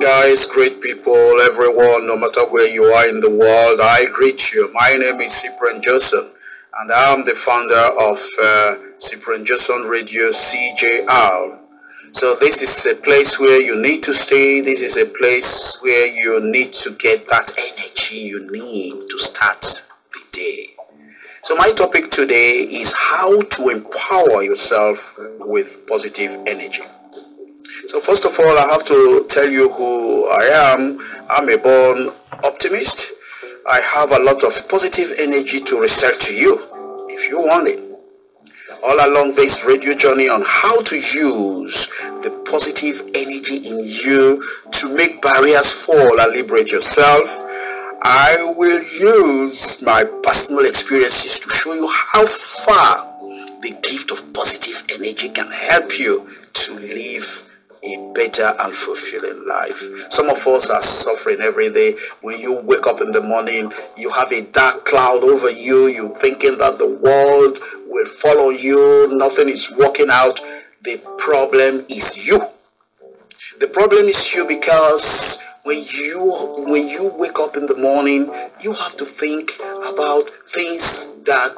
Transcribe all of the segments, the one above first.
guys, great people, everyone, no matter where you are in the world, I greet you. My name is Cyprian Josson, and I'm the founder of uh, Cyprian Josson Radio CJR. So this is a place where you need to stay. This is a place where you need to get that energy you need to start the day. So my topic today is how to empower yourself with positive energy. So first of all, I have to tell you who I am. I'm a born optimist. I have a lot of positive energy to resell to you if you want it. All along this radio journey on how to use the positive energy in you to make barriers fall and liberate yourself, I will use my personal experiences to show you how far the gift of positive energy can help you to live a better and fulfilling life. Some of us are suffering every day. When you wake up in the morning, you have a dark cloud over you. You're thinking that the world will follow you. Nothing is working out. The problem is you. The problem is you because when you when you wake up in the morning, you have to think about things that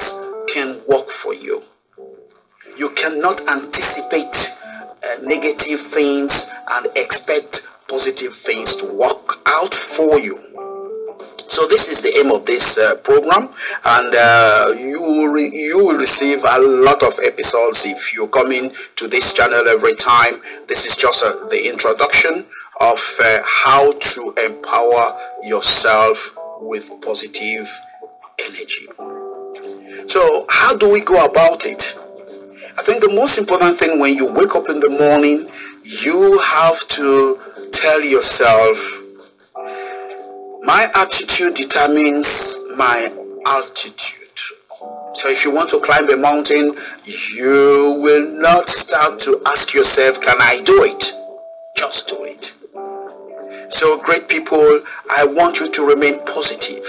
can work for you. You cannot anticipate negative things and expect positive things to work out for you. So this is the aim of this uh, program, and uh, you will re- you will receive a lot of episodes if you come in to this channel every time. This is just uh, the introduction of uh, how to empower yourself with positive energy. So how do we go about it? I think the most important thing when you wake up in the morning, you have to tell yourself, my attitude determines my altitude. So if you want to climb a mountain, you will not start to ask yourself, can I do it? Just do it. So great people, I want you to remain positive.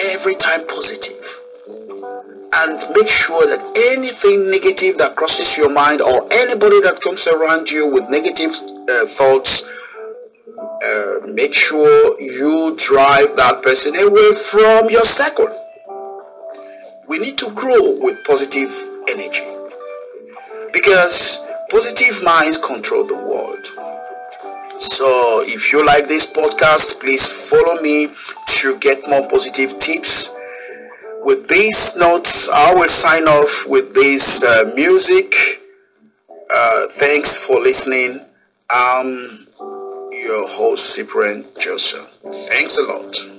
Every time positive and make sure that anything negative that crosses your mind or anybody that comes around you with negative uh, thoughts uh, make sure you drive that person away from your circle. We need to grow with positive energy because positive minds control the world. So if you like this podcast please follow me to get more positive tips with these notes, I will sign off with this uh, music. Uh, thanks for listening. I'm your host, Cyprian Josson. Thanks a lot.